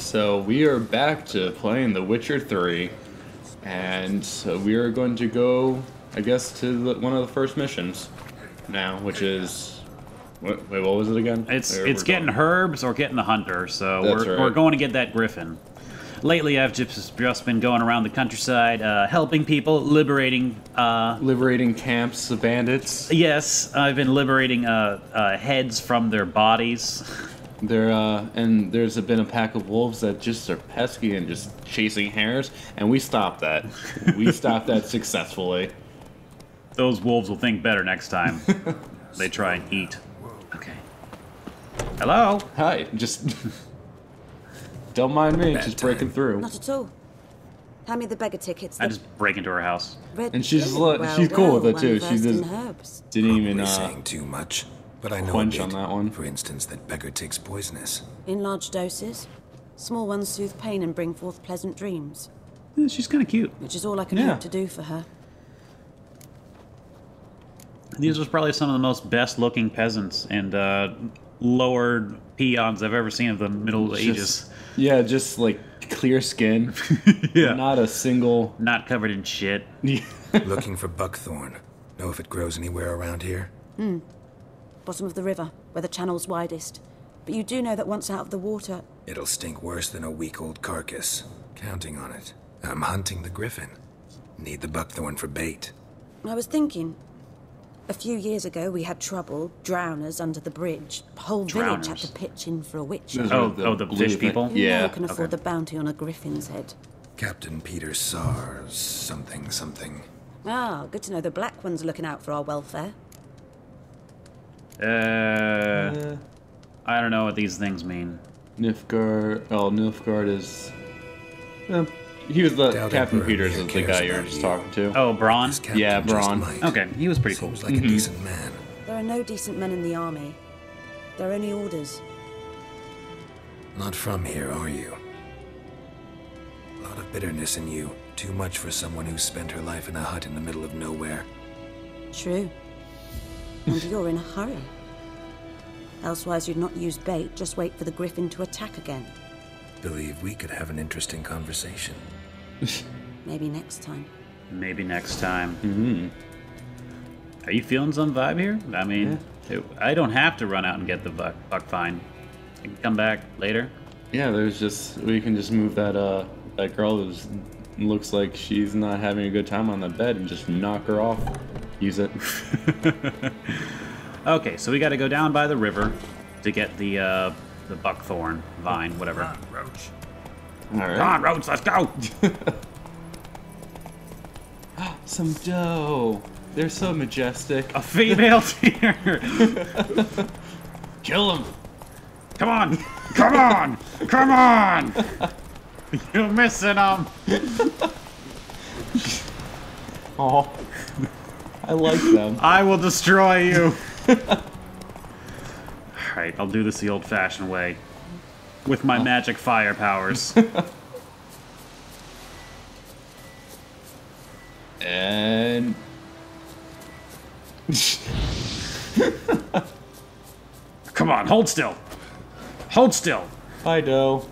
So we are back to playing The Witcher 3, and so we are going to go, I guess, to the, one of the first missions now, which is. Wait, wait what was it again? It's it's getting going. herbs or getting the hunter. So That's we're, right. we're going to get that griffin. Lately, I've just just been going around the countryside, uh, helping people, liberating. Uh, liberating camps of bandits. yes, I've been liberating uh, uh, heads from their bodies. There uh, and there's been a pack of wolves that just are pesky and just chasing hares, and we stopped that. we stopped that successfully. Those wolves will think better next time. they try and eat. Okay. Hello. Hi, just don't mind me, Bad just breaking through. Not at all. Hand me the beggar tickets. I just break into her house. red And she's lily. li- she's cool with it, too. She versed in. Didn't even Probably uh, saying too much, but I know quench a on bit. that one. For instance, that beggartick's poisonous. In large doses. Small ones soothe pain and bring forth pleasant dreams, Eh, She's kind of cute. which is all I can Yeah. hope to do for her. These are probably some of the most best-looking peasants and uh, lowered peons I've ever seen of the Middle Ages. yeah, just like clear skin, yeah. not a single. Not covered in shit. Looking for buckthorn. Know if it grows anywhere around here? Bottom of the river, where the channel's widest. But you do know that once out of the water, It'll stink worse than a week old carcass. Counting on it. I'm hunting the griffin. Need the buckthorn for bait. I was thinking. A few years ago, we had trouble, drowners under the bridge. The whole village had to pitch in for a witch. Those Oh, are oh, the blue fish thing- people? Who Yeah. now can afford okay. the bounty on a griffin's head? Captain Peter Sars, something, something. Ah, good to know the black ones are looking out for our welfare. Uh, I don't know what these things mean. Nilfgaard. Oh, Nilfgaard is. eh, he was the Doubt Captain Emperor Peters is the guy you were about just you. talking to. Oh, Braun? Yeah, just Braun. might. Okay, he was pretty cool. Seems like a decent man. There are no decent men in the army. There are only orders. Not from here, are you? A lot of bitterness in you. Too much for someone who spent her life in a hut in the middle of nowhere. True. And you're in a hurry. Elsewise, you'd not use bait, just wait for the griffin to attack again. Believe we could have an interesting conversation. Maybe next time. Maybe next time. Mm-hmm. Are you feeling some vibe here? I mean, it- I don't have to run out and get the buck, buck fine. I can come back later. Yeah, there's just we can just move that uh that girl who's looks like she's not having a good time on the bed and just knock her off. Use it. Okay, so we got to go down by the river to get the uh, the buckthorn vine, whatever. Roach. All right. Come on, Rhodes, let's go! Some dough. They're so majestic. A female deer. Kill him. Come on, come on, come on! You're missing them. Oh, I like them. I will destroy you. All right, I'll do this the old-fashioned way, with my magic fire powers. And Come on, hold still. Hold still. hi, dough.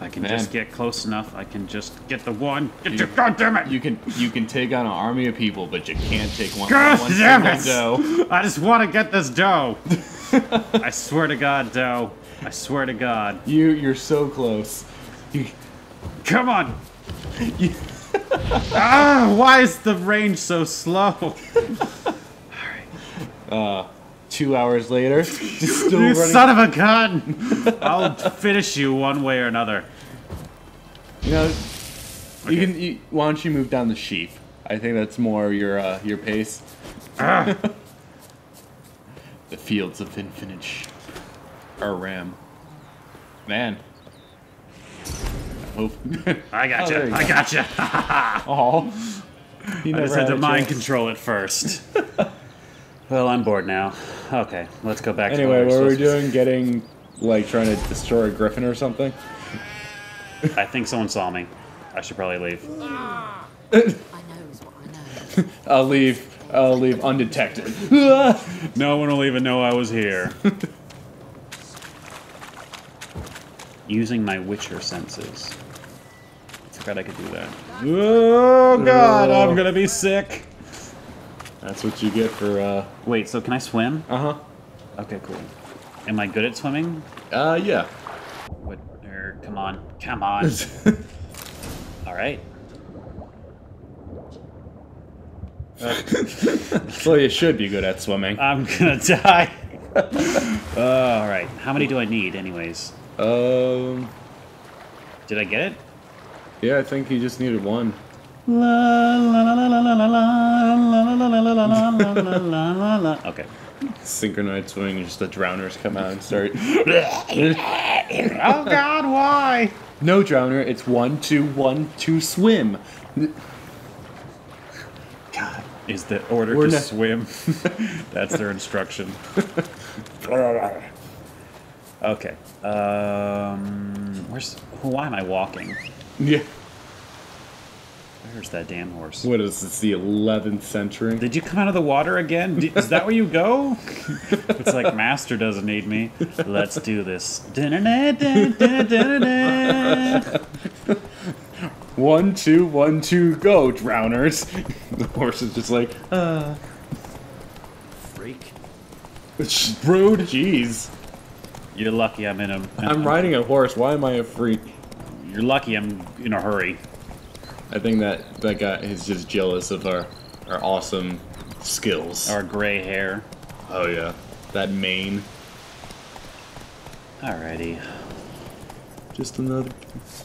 If I can Man. just get close enough, I can just get the one. Get your, God damn it! You can you can take on an army of people, but you can't take one. God one damn it! dough. I just want to get this dough. I swear to God, dough. I swear to God. You you're so close. You, Come on. ah, why is the range so slow? two hours later, just still You running. son of a gun! I'll finish you one way or another. You know, you can. You, why don't you move down the sheep? I think that's more your uh, your pace. Ah. the fields of infinite sh- or ram. Man. I got Oh, you. I go. got you. Oh. You I just had to mind control it first. well, I'm bored now. Okay, let's go back Anyway, to what what were we we're doing? Getting like trying to destroy a griffin or something? I think someone saw me. I should probably leave. I know. I know. I'll leave. I'll leave undetected. No one will even know I was here. Using my Witcher senses. I forgot I could do that. Oh god, I'm gonna be sick. That's what you get for, uh... Wait, so can I swim? Uh-huh. Okay, cool. Am I good at swimming? Uh, yeah. What? Er, come on, come on. All right. well, you should be good at swimming. I'm gonna die. uh, all right. How many do I need, anyways? Um, Did I get it? yeah, I think you just needed one. Okay. Synchronized swimming, and just the drowners come out and start. Oh God, why? no drowner, it's one, two, one, two, swim. God, is the order We're to not- swim? That's their instruction. okay. Um, where's? Why am I walking? Yeah. Where's that damn horse? What is this, the 11th century? Did you come out of the water again? Is that where you go? it's like Master doesn't need me. Let's do this. One, two, one, two, go, drowners. the horse is just like, uh. Freak. Rude. Jeez. You're lucky I'm in a. I'm riding a horse. Why am I a freak? You're lucky I'm in a hurry. I think that that guy is just jealous of our our awesome skills. Our gray hair. oh yeah, that mane. Alrighty. Just another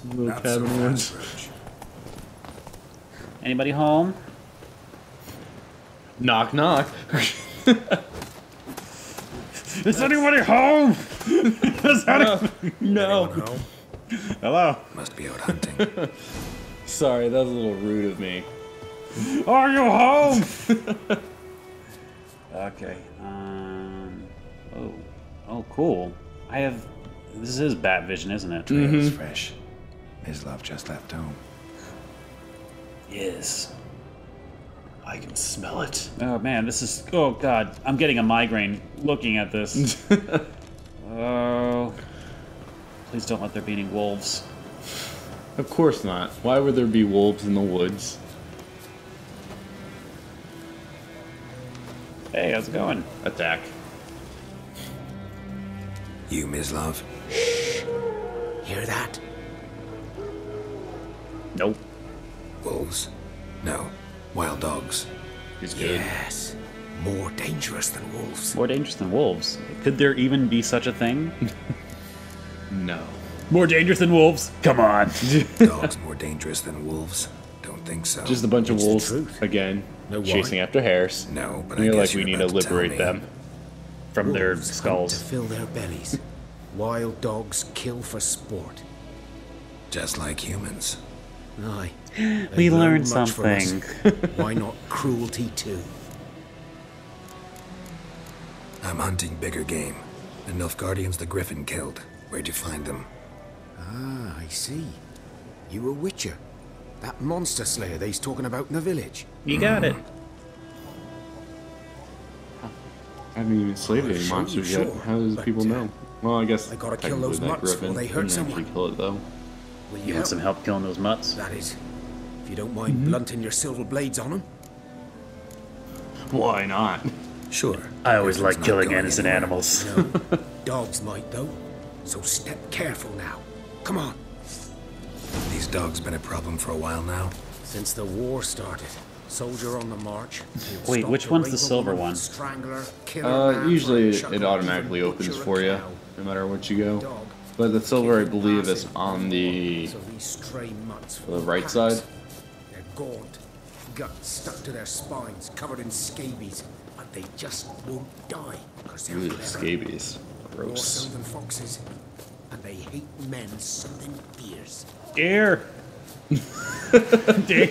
little Not cabin in the woods. Anybody home? Knock knock. Is anybody home? Is any- no. Home? Hello. Must be out hunting. Sorry, that was a little rude of me. Are you home? okay. Um. Oh. Oh, cool. I have. This is bat vision, isn't it? Trail's fresh. His love just left home. Yes. I can smell it. Oh man, this is. Oh god, I'm getting a migraine looking at this. oh. Please don't let there be any wolves. Of course not. Why would there be wolves in the woods? Hey, how's it going? Attack. You, Ms. Love. Shh. Hear that? Nope. Wolves? No. Wild dogs. He's good. Yes. More dangerous than wolves. More dangerous than wolves. Could there even be such a thing? No. More dangerous than wolves? Come on. Dogs more dangerous than wolves? Don't think so. Just a bunch of It's the wolves again, No, chasing after hares. No, but And I you're guess like, we you're need to about to liberate them. From their Wolves hunt skulls. to fill their bellies. Wild dogs kill for sport. Just like humans. Aye. We learned much from us. something. Why not cruelty too? I'm hunting bigger game. The Nilfgaardians the Griffin killed. Where'd you find them? Ah, I see. You a witcher. That monster slayer they's talking about in the village. You got it. I haven't even slayed any monsters you, yet. sure, How does people uh, know? Well, I guess I gotta kill technically those that mutts before griffin they hurt didn't someone. kill it though. Will you You want some help killing those mutts? That is. If you don't mind blunting your silver blades on them. Why not? Sure. I always like killing innocent anywhere. animals. No. Dogs might though. So step careful now. Come on. These dogs been a problem for a while now. Since the war started, soldier on the march. Wait, which one's the silver woman, one? Strangler, killer Uh, usually it, automatically opens for you, no matter what you go. But the silver, I believe, is on the So these the right packs. side. They're gaunt, guts stuck to their spines, covered in scabies, but they just won't die because they're Ooh, clever. scabies. More Gross. so than foxes, and they hate men something fierce. Deer. Deer.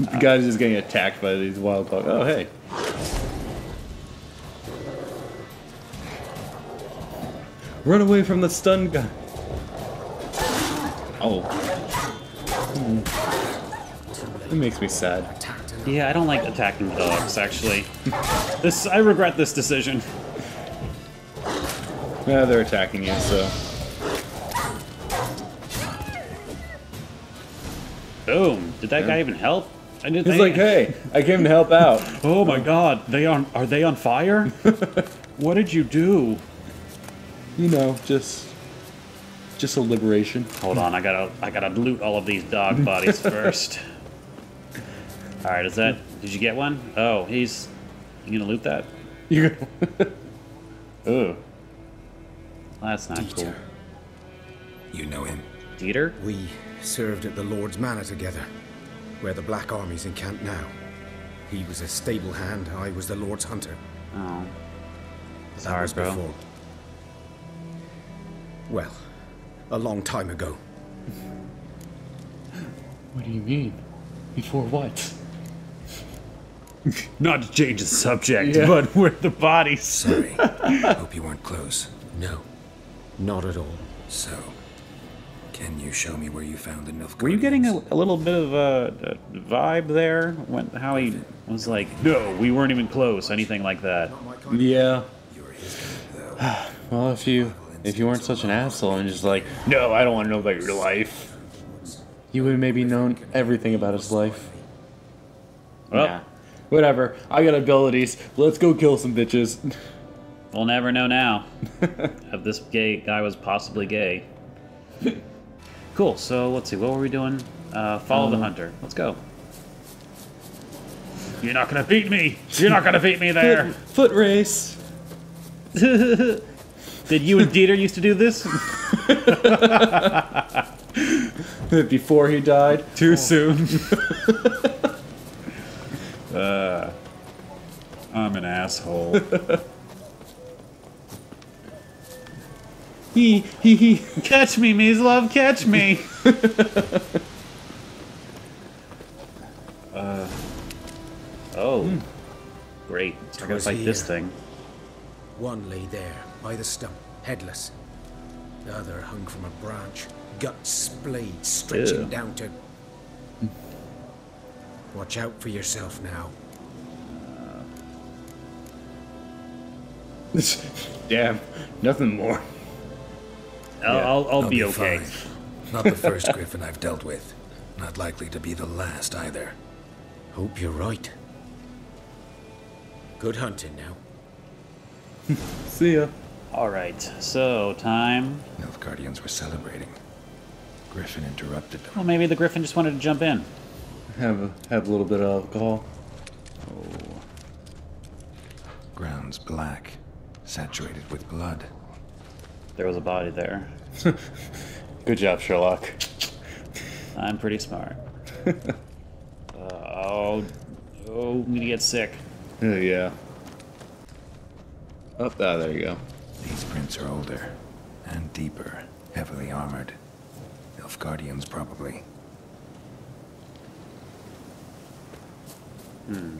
The guy's just getting attacked by these wild dogs. Oh, hey. Run away from the stun guy. Oh. It makes me sad. Attacked. Yeah, I don't like attacking the dogs. Actually, this I regret this decision. Yeah, they're attacking you, so... Boom! Did that yeah. guy even help? I didn't He's like, hey, I came to help out. oh my god, they are. are they on fire? what did you do? You know, just just a liberation. Hold on, I gotta I gotta loot all of these dog bodies first. all right, is that? Did you get one? Oh, he's. You gonna loot that? You. Ooh. Ugh. That's not cool. Dieter. You know him? Dieter? We served at the Lord's Manor together, where the Black Army's encamped now. He was a stable hand, I was the Lord's hunter. Oh. That Sorry, was bro. before. Well, a long time ago. What do you mean? Before what? Not to change the subject, Yeah. but where the bodies. Sorry. Hope you weren't close. No, not at all. So, can you show me where you found the Nilfgaardians? Were you getting a, a little bit of a, a vibe there? When how he was like, no, we weren't even close, anything like that. Yeah. You're his kind, though. Well, if you if you weren't such an asshole and just like, no, I don't want to know about your life, you would have maybe known everything about his life. Well, Nah. Whatever. I got abilities. Let's go kill some bitches. we'll never know now if this gay guy was possibly gay. Cool. So let's see. What were we doing? Uh, follow the hunter. Let's go. You're not gonna beat me. You're not gonna beat me there. Foot race. Did you and Dieter used to do this? Before he died. Too soon. uh, I'm an asshole. He he he. catch me, Mislav, catch me. uh, oh, great. So I gotta Twas fight this thing. One lay there, by the stump, headless. The other hung from a branch, guts splayed, stretching Ew. down to. Watch out for yourself now. Damn. Nothing more. I'll, Yeah, I'll, I'll, be, okay. fine. Not the first griffin I've dealt with. Not likely to be the last either. Hope you're right. Good hunting now. See ya. All right, so time. Nilfgaardians were celebrating. Griffin interrupted them. Well, maybe the griffin just wanted to jump in. Have a have a little bit of alcohol. Oh. Grounds black, saturated with blood. There was a body there. Good job, Sherlock. I'm pretty smart. uh, oh, oh, I'm gonna get sick. Oh yeah. Oh, ah, there you go. These prints are older and deeper, heavily armored. Nilfgaardians, probably. Hmm.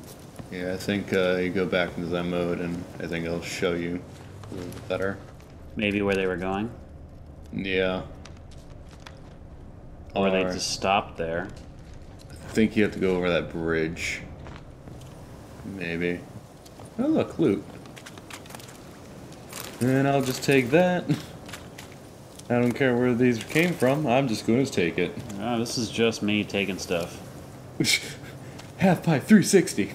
Yeah, I think uh, you go back into that mode, and I think it'll show you a little bit better. Maybe where they were going, Yeah. or they just stopped there. I think you have to go over that bridge. Maybe. Oh, look, loot. And I'll just take that. I don't care where these came from. I'm just going to take it. Oh, this is just me taking stuff. Half pipe 360.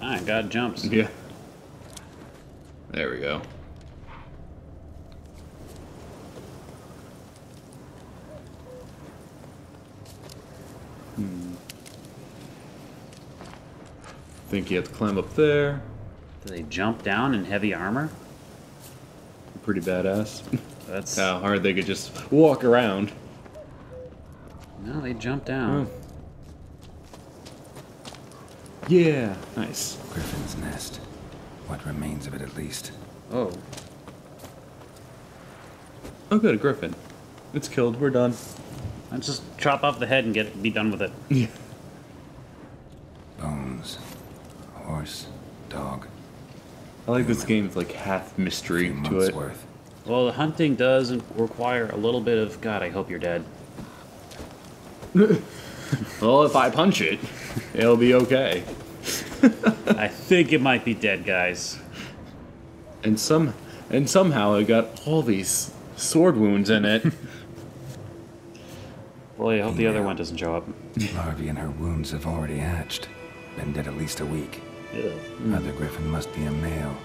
I got jumps. Yeah. There we go. Hmm. Think you have to climb up there. Do they jump down in heavy armor? Pretty badass. That's How hard they could just walk around. no, they jump down. Yeah. Nice. Griffin's nest. What remains of it, at least. Oh, Oh, good, a griffin. It's killed. We're done. let's just chop off the head and get be done with it. Yeah. Bones. Horse. Dog. I like this game with like half mystery Few to it. worth. Well, the hunting does require a little bit of God. I hope you're dead. Well, if I punch it, it'll be okay. I think it might be dead, guys. And some, and somehow it got all these sword wounds in it. Boy, I hope the other one doesn't show up. Larvae and her wounds have already hatched. Been dead at least a week. Ew. Other griffin must be a male.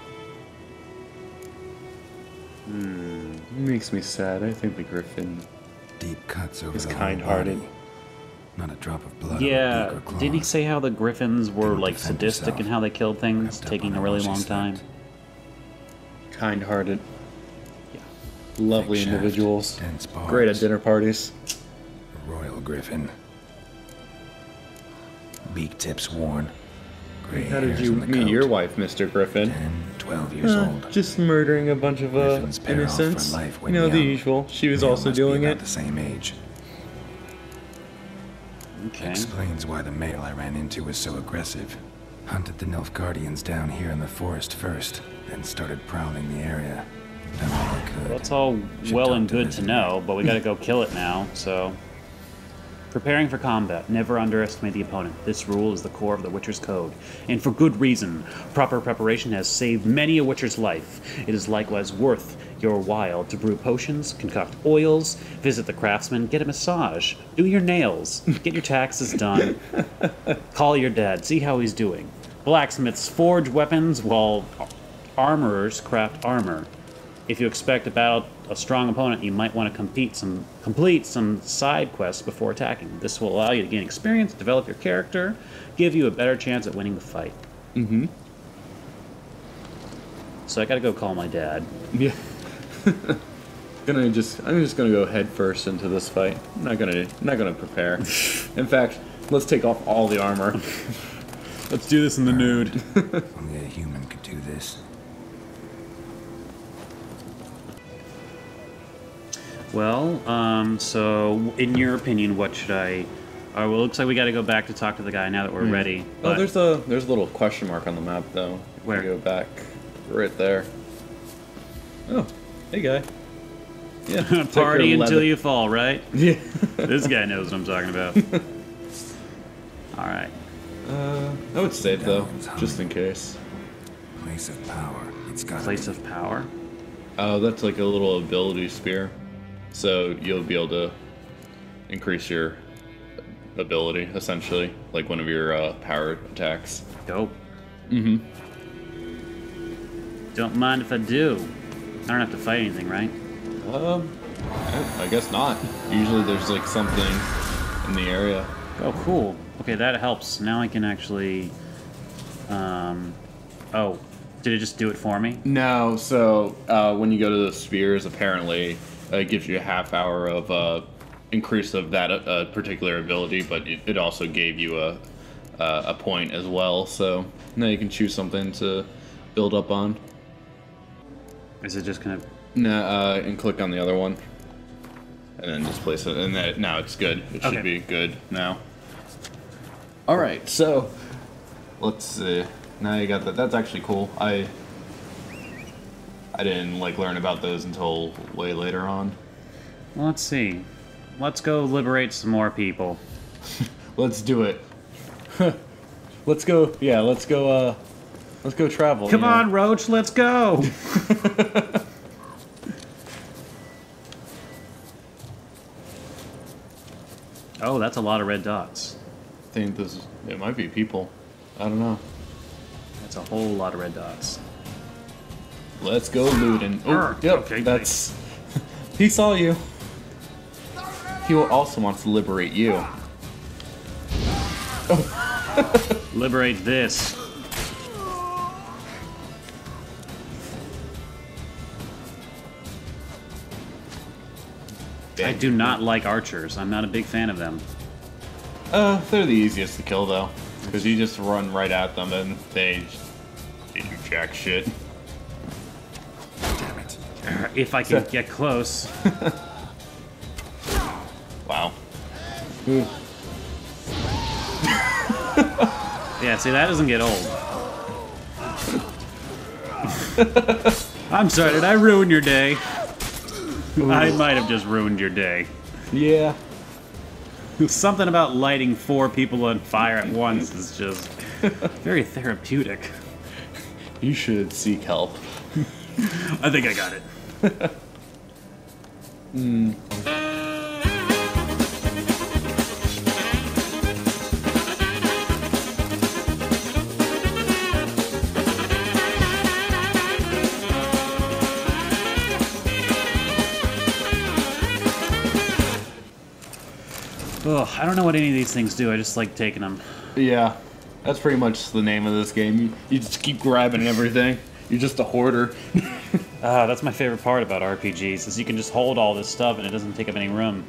Hmm. Makes me sad. I think the griffin. Deep cuts over He's the whole kind-hearted. body. Not a drop of blood. Yeah, on a beak or didn't he say how the griffins were like sadistic himself. in how they killed things, taking a really while she long time? Kind-hearted. Yeah. Lovely Thick shaft, individuals. dense Great at dinner parties. Royal griffin. Beak tips worn. Gray How did you meet coat. your wife, Mr. Griffin? 10, 12 years Uh, old. just murdering a bunch of uh, Griffins for innocents. life You when know, the usual. She was Male also doing about it. the same age. Okay. Explains why the male I ran into was so aggressive. Hunted the Nilfgaardians down here in the forest first, then started prowling the area. Done all I could. Well, that's all well and good to know, but we gotta go kill it now, so. Preparing for combat. Never underestimate the opponent. This rule is the core of the Witcher's Code. And for good reason. Proper preparation has saved many a Witcher's life. It is likewise worth your while to brew potions, concoct oils, visit the craftsman, get a massage, do your nails, get your taxes done, call your dad, see how he's doing. Blacksmiths forge weapons while armorers craft armor. If you expect to battle a strong opponent, you might want to compete some, complete some side quests before attacking. This will allow you to gain experience, develop your character, give you a better chance at winning the fight. Mm-hmm. So I gotta go call my dad. Yeah. gonna just I'm just gonna go head first into this fight. I'm not gonna not gonna prepare. In fact, let's take off all the armor. Let's do this in the nude. Only a human could do this. Well, um, so in your opinion, what should I? Oh, well, it looks like we gotta go back to talk to the guy now that we're ready. Oh, but- there's a there's a little question mark on the map though. If Where? go back, right there. Oh, hey guy. Yeah. Party until leather- you fall, right? Yeah. this guy knows what I'm talking about. All right. Uh, I would save though, just in case. Place of power. It's got Place of power. Oh, that's like a little ability spear. So you'll be able to increase your ability, essentially, like one of your uh, power attacks. Dope. Mm-hmm. Don't mind if I do. I don't have to fight anything, right? Um, I I guess not. Usually there's like something in the area. Oh, cool. Okay, that helps. Now I can actually. Um. Oh, did it just do it for me? No, so uh, when you go to the spheres, apparently it gives you a half hour of uh, increase of that uh, particular ability, but it, it also gave you a uh, a point as well. So now you can choose something to build up on. Is it just gonna? No, uh, and click on the other one, and then just place it. And that, now it's good. It should Okay. be good now. All right, so let's see. Now you got that. That's actually cool. I I didn't like learn about those until way later on. Well, let's see. Let's go liberate some more people. Let's do it. let's go. Yeah, let's go. Uh, let's go travel. Come you know? on, Roach, let's go. oh, that's a lot of red dots. I think this. It might be people. I don't know. That's a whole lot of red dots. Let's go looting. Oh, yep. okay, that's. he saw you. He also wants to liberate you. Liberate this. I do not like archers. I'm not a big fan of them. Uh, they're the easiest to kill though, because you just run right at them and they, they do jack shit. Damn it. If I can get close. Wow. Yeah, see, that doesn't get old. I'm sorry, did I ruin your day? I might have just ruined your day. Yeah. Something about lighting four people on fire at once is just very therapeutic. You should seek help. I think I got it. mm. Ugh, I don't know what any of these things do. I just like taking them. Yeah, that's pretty much the name of this game. You just keep grabbing everything. You're just a hoarder. Ah, that's my favorite part about RPGs is you can just hold all this stuff and it doesn't take up any room.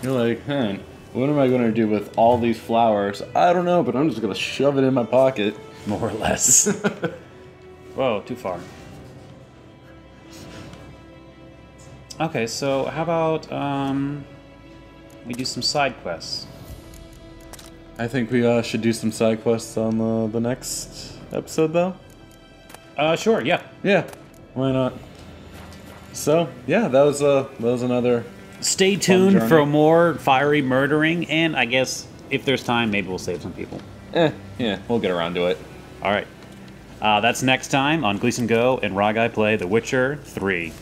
You're like, huh, what am I going to do with all these flowers? I don't know, but I'm just going to shove it in my pocket. More or less. Whoa, too far. Okay, so how about um, we do some side quests? I think we uh, should do some side quests on the, the next episode, though. Uh, sure, yeah. Yeah, why not? So yeah, that was uh that was another. Stay tuned for more fiery murdering, and I guess if there's time, maybe we'll save some people. Eh, yeah, we'll get around to it. All right. Uh, that's next time on Gleason Go and RyGuy Play The Witcher 3.